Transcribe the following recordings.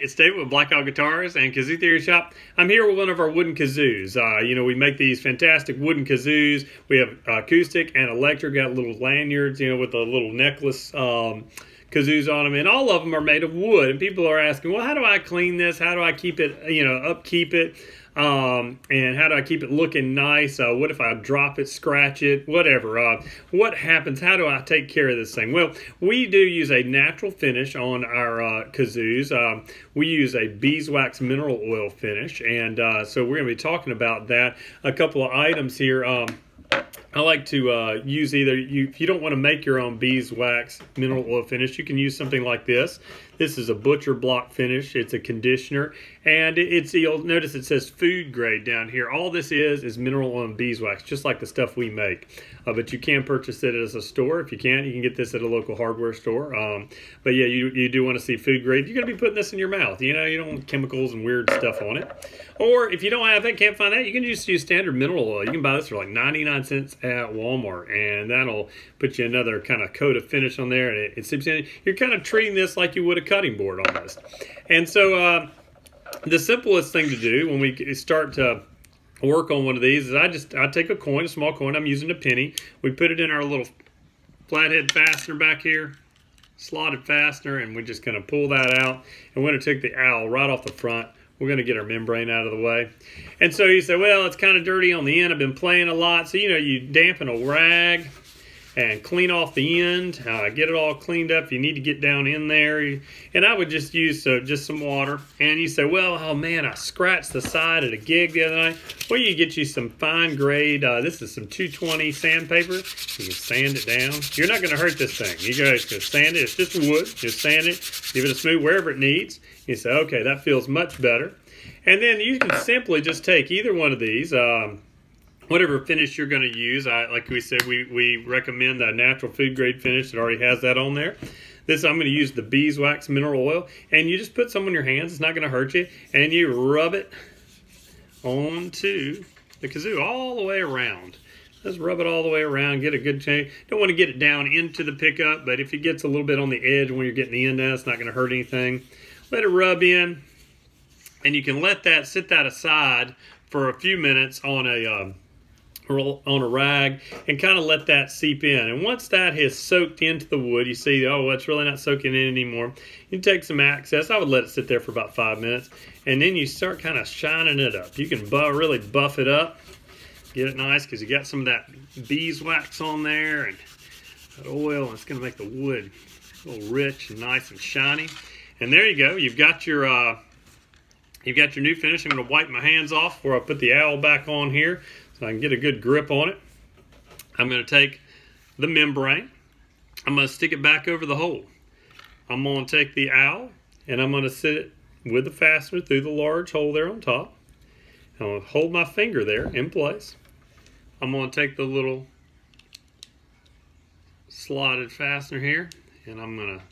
It's David with Black Owl Guitars and Kazoo Theory Shop. I'm here with one of our wooden kazoos. Uh, you know, we make these fantastic wooden kazoos. We have acoustic and electric, got little lanyards, you know, with a little necklace um, kazoos on them, and all of them are made of wood. And people are asking, well, how do I clean this? How do I keep it, you know, upkeep it? Um, and how do I keep it looking nice? Uh, what if I drop it, scratch it, whatever? Uh, what happens? How do I take care of this thing? Well, we do use a natural finish on our uh, kazoos. Um, we use a beeswax mineral oil finish, and uh, so we're going to be talking about that. A couple of items here. Um, I like to uh, use either, you, if you don't want to make your own beeswax mineral oil finish, you can use something like this. This is a butcher block finish. It's a conditioner. And it's, you'll notice it says food grade down here. All this is, is mineral oil and beeswax, just like the stuff we make. Uh, but you can purchase it at a store. If you can't, you can get this at a local hardware store. Um, but yeah, you, you do want to see food grade. You're going to be putting this in your mouth. You know, you don't want chemicals and weird stuff on it. Or if you don't have that, can't find that, you can just use standard mineral oil. You can buy this for like 99 cents at Walmart, and that'll put you another kind of coat of finish on there. And it, it seems you're kind of treating this like you would a cutting board almost. And so uh, the simplest thing to do when we start to work on one of these is I just I take a coin, a small coin. I'm using a penny. We put it in our little flathead fastener back here, slotted fastener, and we're just going to pull that out. And we're going to take the owl right off the front we're going to get our membrane out of the way. And so you say, well, it's kind of dirty on the end. I've been playing a lot. So, you know, you dampen a rag and clean off the end, uh, get it all cleaned up. You need to get down in there. And I would just use uh, just some water. And you say, well, oh man, I scratched the side at a gig the other night. Well, you get you some fine grade, uh, this is some 220 sandpaper. You can sand it down. You're not going to hurt this thing. You guys can sand it. It's just wood. Just sand it, give it a smooth wherever it needs. You say, okay, that feels much better. And then you can simply just take either one of these. Um, whatever finish you're going to use. I, like we said, we, we recommend a natural food grade finish that already has that on there. This, I'm going to use the beeswax mineral oil. And you just put some on your hands. It's not going to hurt you. And you rub it onto the kazoo all the way around. Just rub it all the way around, get a good change. Don't want to get it down into the pickup, but if it gets a little bit on the edge when you're getting the end out, it's not going to hurt anything. Let it rub in, and you can let that sit that aside for a few minutes on a um, um, on a rag and kind of let that seep in. And once that has soaked into the wood, you see, oh, it's really not soaking in anymore. You take some access. I would let it sit there for about five minutes. And then you start kind of shining it up. You can really buff it up. Get it nice because you got some of that beeswax on there and that oil. And it's going to make the wood a little rich and nice and shiny. And there you go. You've got your... Uh, You've got your new finish. I'm going to wipe my hands off before I put the owl back on here so I can get a good grip on it. I'm going to take the membrane. I'm going to stick it back over the hole. I'm going to take the owl and I'm going to sit it with the fastener through the large hole there on top. I'm going to hold my finger there in place. I'm going to take the little slotted fastener here and I'm going to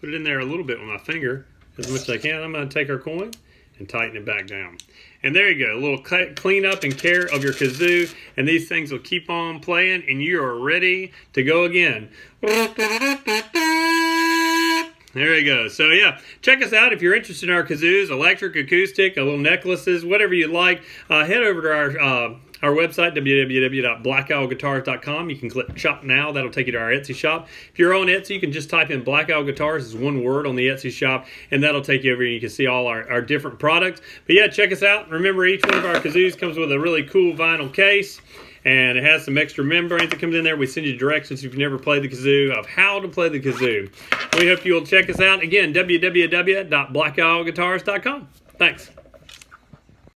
put it in there a little bit with my finger as much as I can. I'm going to take our coin and tighten it back down. And there you go, a little clean up and care of your kazoo, and these things will keep on playing, and you are ready to go again. There you go. So yeah, check us out if you're interested in our kazoos, electric, acoustic, a little necklaces, whatever you like. Uh, head over to our uh, our website, www.blackowlguitars.com. You can click Shop Now. That'll take you to our Etsy shop. If you're on Etsy, you can just type in Black Owl Guitars as one word on the Etsy shop, and that'll take you over and you can see all our, our different products. But yeah, check us out. Remember, each one of our kazoos comes with a really cool vinyl case and it has some extra membrane that comes in there. We send you directions if you've never played the kazoo of how to play the kazoo. We hope you'll check us out. Again, www.blackowlguitars.com. Thanks.